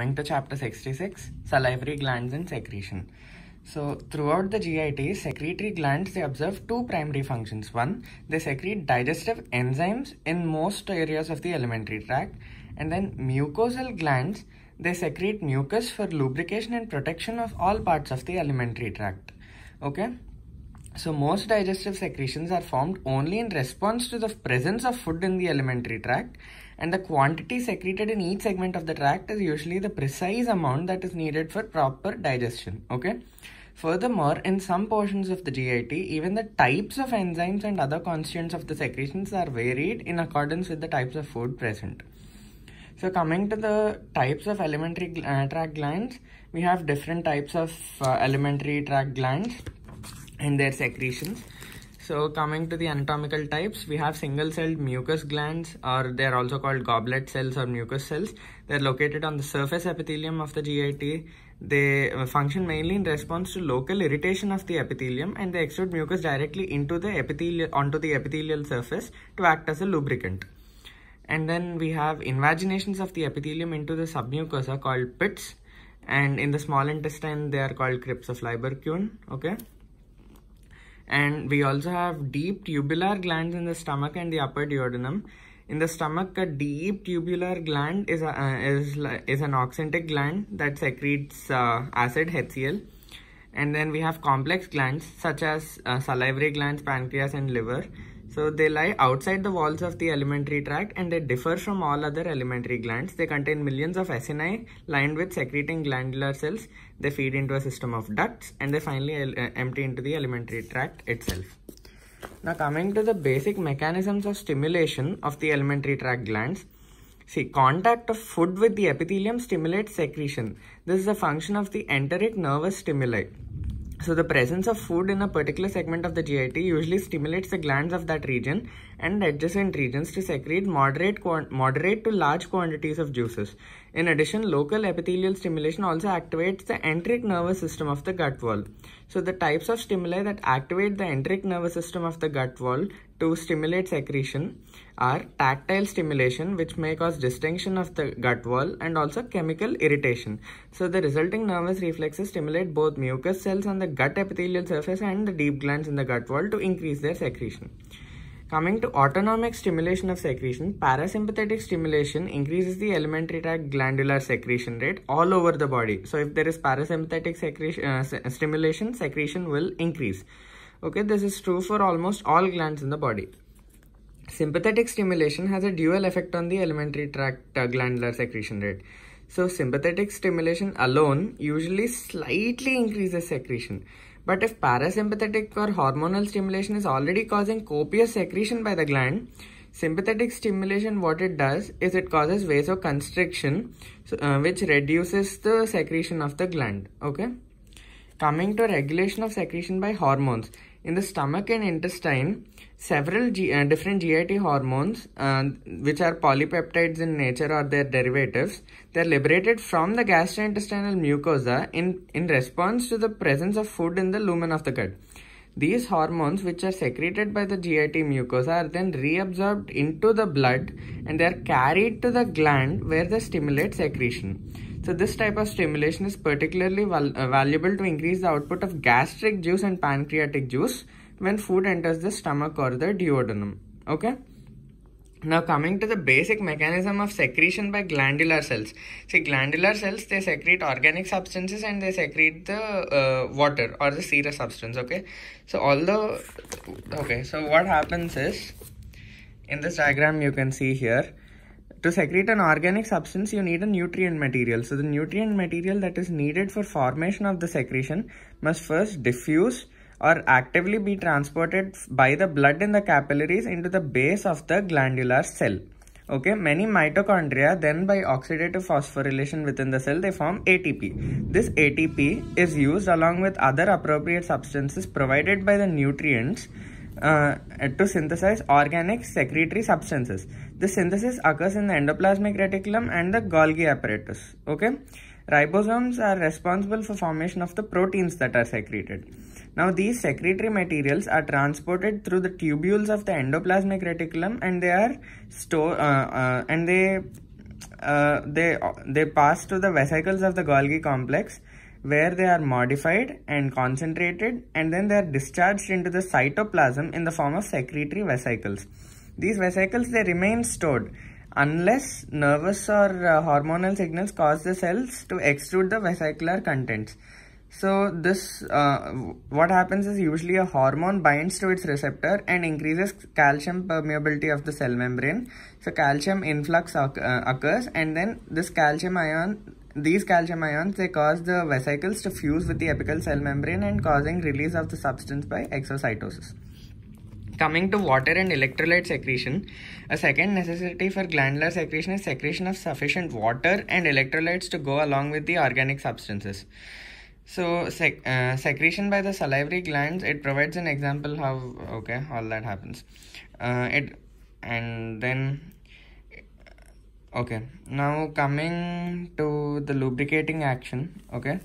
Coming to chapter 66, salivary glands and secretion. So throughout the GIT, secretory glands, they observe two primary functions. One, they secrete digestive enzymes in most areas of the alimentary tract. And then mucosal glands, they secrete mucus for lubrication and protection of all parts of the alimentary tract. Okay. So most digestive secretions are formed only in response to the presence of food in the alimentary tract and the quantity secreted in each segment of the tract is usually the precise amount that is needed for proper digestion. Okay. Furthermore, in some portions of the GIT, even the types of enzymes and other constituents of the secretions are varied in accordance with the types of food present. So coming to the types of alimentary uh, tract glands, we have different types of uh, tract glands and their secretions. So coming to the anatomical types, we have single-celled mucus glands or they're also called goblet cells or mucus cells. They're located on the surface epithelium of the GIT. They uh, function mainly in response to local irritation of the epithelium and they extrude mucus directly into the epithelial onto the epithelial surface to act as a lubricant. And then we have invaginations of the epithelium into the submucosa called pits and in the small intestine they are called crypts of Lieberkühn. Okay and we also have deep tubular glands in the stomach and the upper duodenum. In the stomach a deep tubular gland is a, uh, is is an oxyntic gland that secretes uh, acid hcl and then we have complex glands such as uh, salivary glands pancreas and liver so they lie outside the walls of the alimentary tract and they differ from all other alimentary glands. They contain millions of acini lined with secreting glandular cells. They feed into a system of ducts and they finally uh, empty into the alimentary tract itself. Now coming to the basic mechanisms of stimulation of the alimentary tract glands. See, contact of food with the epithelium stimulates secretion. This is a function of the enteric nervous stimuli. So the presence of food in a particular segment of the GIT usually stimulates the glands of that region and adjacent regions to secrete moderate, moderate to large quantities of juices. In addition, local epithelial stimulation also activates the enteric nervous system of the gut wall. So the types of stimuli that activate the enteric nervous system of the gut wall to stimulate secretion are tactile stimulation which may cause distension of the gut wall and also chemical irritation. So the resulting nervous reflexes stimulate both mucous cells on the gut epithelial surface and the deep glands in the gut wall to increase their secretion. Coming to autonomic stimulation of secretion, parasympathetic stimulation increases the alimentary tract glandular secretion rate all over the body. So if there is parasympathetic secretion, uh, stimulation, secretion will increase. Okay, this is true for almost all glands in the body. Sympathetic stimulation has a dual effect on the alimentary tract uh, glandular secretion rate. So sympathetic stimulation alone usually slightly increases secretion. But if parasympathetic or hormonal stimulation is already causing copious secretion by the gland, sympathetic stimulation what it does is it causes vasoconstriction so, uh, which reduces the secretion of the gland. Okay. Coming to regulation of secretion by hormones. In the stomach and intestine, several G, uh, different GIT hormones, uh, which are polypeptides in nature or their derivatives, they're liberated from the gastrointestinal mucosa in, in response to the presence of food in the lumen of the gut. These hormones, which are secreted by the GIT mucosa, are then reabsorbed into the blood and they are carried to the gland where they stimulate secretion. So this type of stimulation is particularly val uh, valuable to increase the output of gastric juice and pancreatic juice when food enters the stomach or the duodenum. Okay. Now coming to the basic mechanism of secretion by glandular cells. See glandular cells they secrete organic substances and they secrete the uh, water or the serous substance okay. So although okay so what happens is in this diagram you can see here to secrete an organic substance, you need a nutrient material. So the nutrient material that is needed for formation of the secretion must first diffuse or actively be transported by the blood in the capillaries into the base of the glandular cell. Okay, many mitochondria then by oxidative phosphorylation within the cell they form ATP. This ATP is used along with other appropriate substances provided by the nutrients uh, to synthesize organic secretory substances. This synthesis occurs in the endoplasmic reticulum and the Golgi apparatus. Okay, ribosomes are responsible for formation of the proteins that are secreted. Now these secretory materials are transported through the tubules of the endoplasmic reticulum and they are store uh, uh, and they uh, they they pass to the vesicles of the Golgi complex where they are modified and concentrated and then they are discharged into the cytoplasm in the form of secretory vesicles. These vesicles they remain stored unless nervous or uh, hormonal signals cause the cells to extrude the vesicular contents. So this, uh, what happens is usually a hormone binds to its receptor and increases calcium permeability of the cell membrane. So calcium influx uh, occurs and then this calcium ion, these calcium ions, they cause the vesicles to fuse with the apical cell membrane and causing release of the substance by exocytosis. Coming to water and electrolyte secretion, a second necessity for glandular secretion is secretion of sufficient water and electrolytes to go along with the organic substances. So sec uh, secretion by the salivary glands, it provides an example how, okay, all that happens. Uh, it and then okay now coming to the lubricating action okay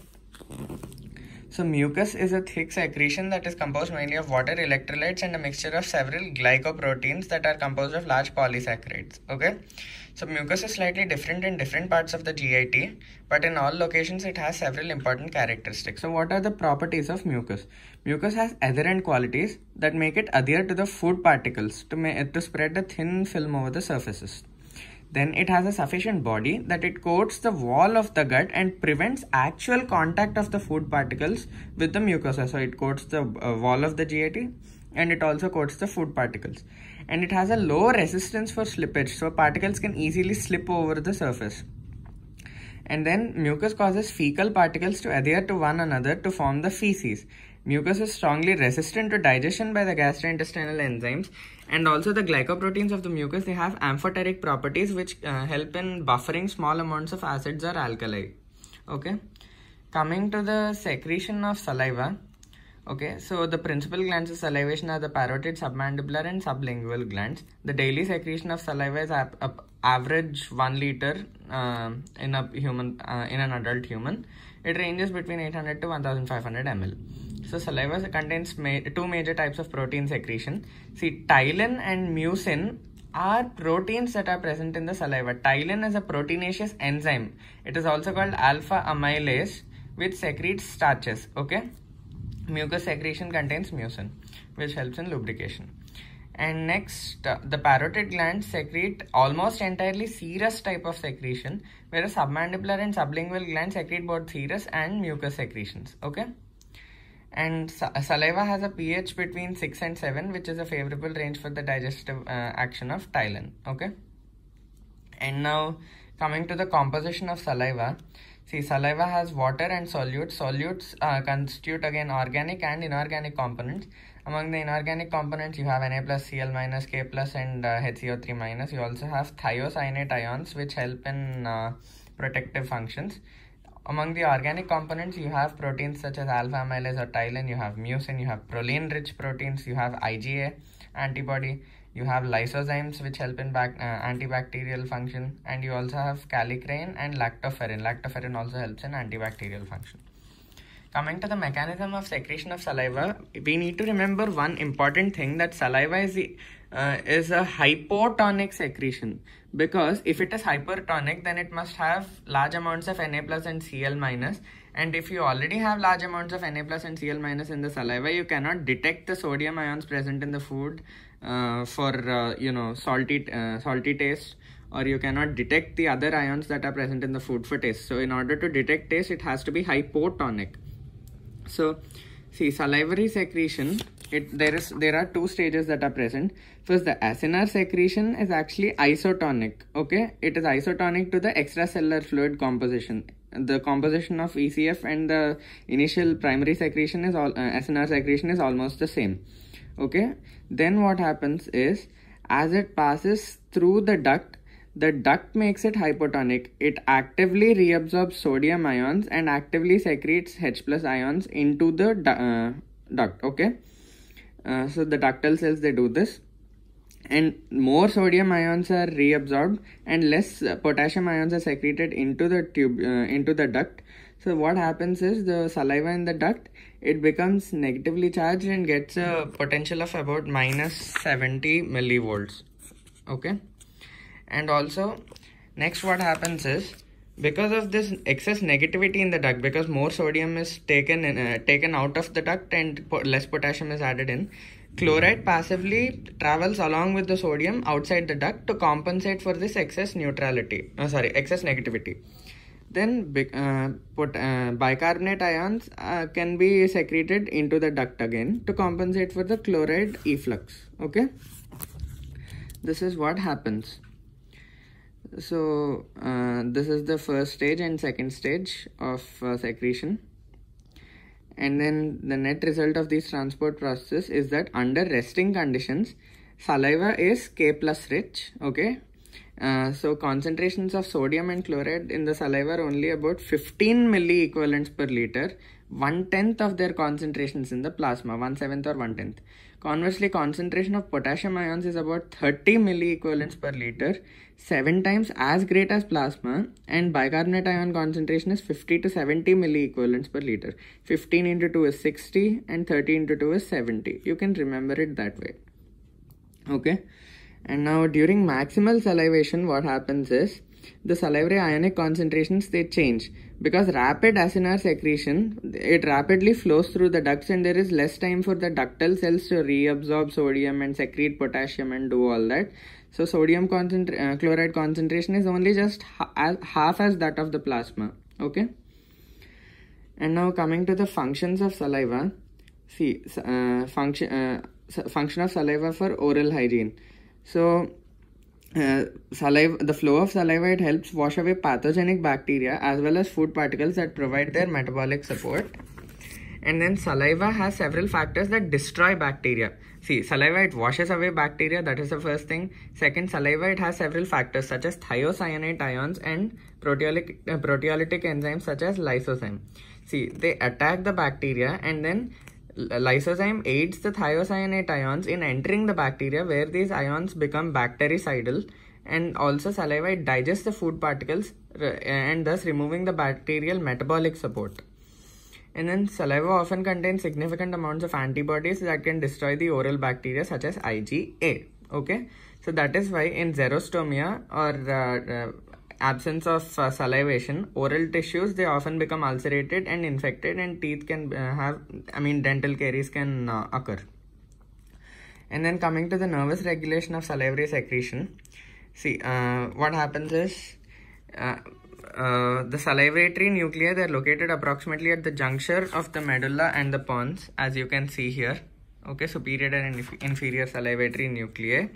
so mucus is a thick secretion that is composed mainly of water electrolytes and a mixture of several glycoproteins that are composed of large polysaccharides okay so mucus is slightly different in different parts of the GIT, but in all locations it has several important characteristics. So what are the properties of mucus? Mucus has adherent qualities that make it adhere to the food particles to, to spread a thin film over the surfaces. Then it has a sufficient body that it coats the wall of the gut and prevents actual contact of the food particles with the mucosa. So it coats the uh, wall of the GIT and it also coats the food particles. And it has a low resistance for slippage so particles can easily slip over the surface. And then mucus causes fecal particles to adhere to one another to form the feces. Mucus is strongly resistant to digestion by the gastrointestinal enzymes and also the glycoproteins of the mucus they have amphoteric properties which uh, help in buffering small amounts of acids or alkali okay coming to the secretion of saliva Okay, so the principal glands of salivation are the parotid, submandibular and sublingual glands. The daily secretion of saliva is average 1 liter uh, in a human uh, in an adult human. It ranges between 800 to 1500 ml. So saliva contains ma two major types of protein secretion. See, ptyalin and mucin are proteins that are present in the saliva. Ptyalin is a proteinaceous enzyme. It is also called alpha amylase which secretes starches. Okay mucus secretion contains mucin which helps in lubrication and next uh, the parotid glands secrete almost entirely serous type of secretion whereas submandibular and sublingual glands secrete both serous and mucus secretions okay and saliva has a pH between 6 and 7 which is a favorable range for the digestive uh, action of ptyalin okay and now coming to the composition of saliva See, saliva has water and solutes. Solutes uh, constitute again organic and inorganic components. Among the inorganic components, you have Na plus, Cl minus, K plus, and uh, HCO3 minus. You also have thiocyanate ions, which help in uh, protective functions. Among the organic components, you have proteins such as alpha amylase or ptyalin, you have mucin, you have proline rich proteins, you have IgA antibody, you have lysozymes which help in back, uh, antibacterial function and you also have kallikrein and lactoferrin. Lactoferrin also helps in antibacterial function. Coming to the mechanism of secretion of saliva, we need to remember one important thing that saliva is, the, uh, is a hypotonic secretion. Because if it is hypertonic then it must have large amounts of Na plus and Cl minus. And if you already have large amounts of Na plus and Cl minus in the saliva you cannot detect the sodium ions present in the food uh, for uh, you know salty uh, salty taste. Or you cannot detect the other ions that are present in the food for taste. So in order to detect taste it has to be hypotonic. So see salivary secretion it there is there are two stages that are present. First the acinar secretion is actually isotonic okay? It is isotonic to the extracellular fluid composition. The composition of ecf and the initial primary secretion is all uh, secretion is almost the same okay? Then what happens is as it passes through the duct the duct makes it hypotonic. It actively reabsorbs sodium ions and actively secretes h plus ions into the uh, duct okay uh, so the ductal cells they do this. And more sodium ions are reabsorbed and less potassium ions are secreted into the tube uh, into the duct. So what happens is the saliva in the duct it becomes negatively charged and gets a potential of about minus 70 millivolts. Okay? And also next what happens is because of this excess negativity in the duct because more sodium is taken in, uh, taken out of the duct and po- less potassium is added in chloride passively travels along with the sodium outside the duct to compensate for this excess neutrality uh, sorry excess negativity. Then uh, put, uh, bicarbonate ions uh, can be secreted into the duct again to compensate for the chloride efflux okay? This is what happens so uh, this is the first stage and second stage of uh, secretion. And then the net result of these transport processes is that under resting conditions saliva is k plus rich okay? Uh, so concentrations of sodium and chloride in the saliva are only about 15 milli equivalents per liter one tenth of their concentrations in the plasma one seventh or one tenth conversely concentration of potassium ions is about 30 milliequivalents per liter seven times as great as plasma and bicarbonate ion concentration is 50 to 70 milliequivalents per liter. 15 into 2 is 60 and 30 into 2 is 70 you can remember it that way. Okay? And now during maximal salivation what happens is the salivary ionic concentrations they change because rapid acinar secretion it rapidly flows through the ducts and there is less time for the ductal cells to reabsorb sodium and secrete potassium and do all that so sodium concentra- uh, chloride concentration is only just ha- half as that of the plasma. Okay. And now coming to the functions of saliva. See, uh, function uh, function of saliva for oral hygiene. So uh, saliva the flow of saliva it helps wash away pathogenic bacteria as well as food particles that provide their metabolic support and then saliva has several factors that destroy bacteria See, saliva, it washes away bacteria. That is the first thing. Second, saliva, it has several factors such as thiocyanate ions and proteolytic, uh, proteolytic enzymes such as lysozyme. See, they attack the bacteria and then lysozyme aids the thiocyanate ions in entering the bacteria where these ions become bactericidal and also saliva digests the food particles uh, and thus removing the bacterial metabolic support. And then saliva often contains significant amounts of antibodies that can destroy the oral bacteria such as IgA. Okay, so that is why in xerostomia or uh, uh, absence of uh, salivation, oral tissues they often become ulcerated and infected, and teeth can uh, have, I mean, dental caries can uh, occur. And then coming to the nervous regulation of salivary secretion, see uh, what happens is uh, the salivatory nuclei they are located approximately at the juncture of the medulla and the pons as you can see here. Okay superior and inferior salivatory nuclei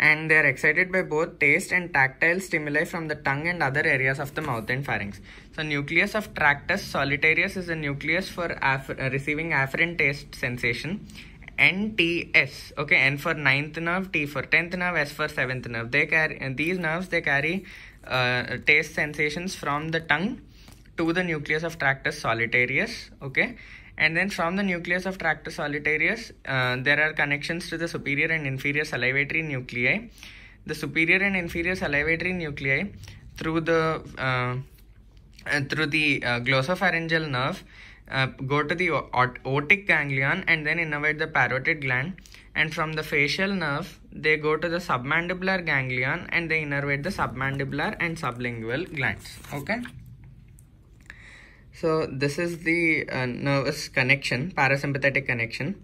and they are excited by both taste and tactile stimuli from the tongue and other areas of the mouth and pharynx. So nucleus of Tractus solitarius is a nucleus for uh, receiving afferent taste sensation. NTS, okay, N for ninth nerve, T for tenth nerve, S for seventh nerve. They carry these nerves. They carry uh, taste sensations from the tongue to the nucleus of tractus solitarius okay and then from the nucleus of tractus solitarius uh, there are connections to the superior and inferior salivatory nuclei. The superior and inferior salivatory nuclei through the uh, uh through the uh, glossopharyngeal nerve uh, go to the otic ganglion and then innervate the parotid gland. And from the facial nerve they go to the submandibular ganglion and they innervate the submandibular and sublingual glands. Okay so this is the uh, nervous connection parasympathetic connection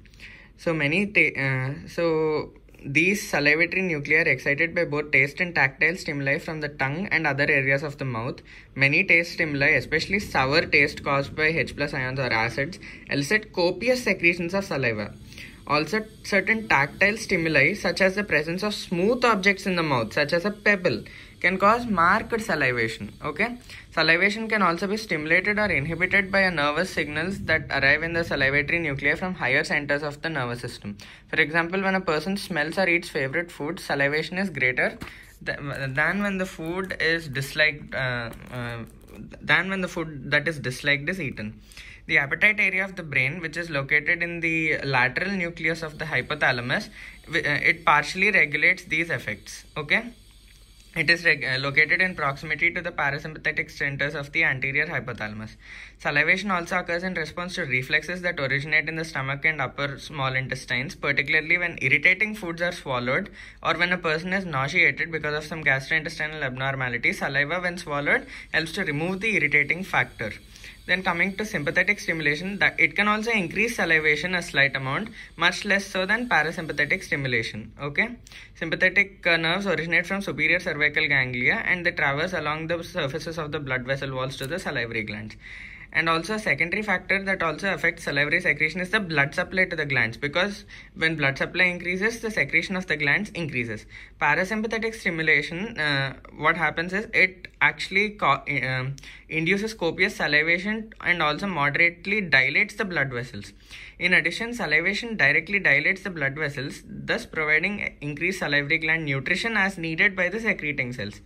so many uh, so these salivatory nuclei are excited by both taste and tactile stimuli from the tongue and other areas of the mouth. Many taste stimuli, especially sour taste caused by H plus ions or acids, elicit copious secretions of saliva. Also, certain tactile stimuli, such as the presence of smooth objects in the mouth, such as a pebble, can cause marked salivation. Okay, salivation can also be stimulated or inhibited by a nervous signals that arrive in the salivatory nuclei from higher centers of the nervous system. For example, when a person smells or eats favorite food, salivation is greater than when the food is disliked. Uh, uh, than when the food that is disliked is eaten. The appetite area of the brain, which is located in the lateral nucleus of the hypothalamus, uh, it partially regulates these effects. Okay. It is uh, located in proximity to the parasympathetic centers of the anterior hypothalamus. Salivation also occurs in response to reflexes that originate in the stomach and upper small intestines, particularly when irritating foods are swallowed or when a person is nauseated because of some gastrointestinal abnormality. Saliva, when swallowed, helps to remove the irritating factor. Then coming to sympathetic stimulation, that it can also increase salivation a slight amount, much less so than parasympathetic stimulation. Okay, sympathetic uh, nerves originate from superior cervical ganglia and they traverse along the surfaces of the blood vessel walls to the salivary glands and also a secondary factor that also affects salivary secretion is the blood supply to the glands because when blood supply increases the secretion of the glands increases. Parasympathetic stimulation uh, what happens is it actually uh, induces copious salivation and also moderately dilates the blood vessels. In addition salivation directly dilates the blood vessels thus providing increased salivary gland nutrition as needed by the secreting cells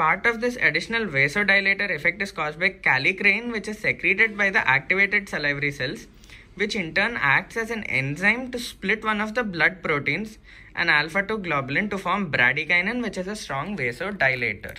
Part of this additional vasodilator effect is caused by kallikrein, which is secreted by the activated salivary cells, which in turn acts as an enzyme to split one of the blood proteins, an alpha 2 globulin, to form bradykinin, which is a strong vasodilator.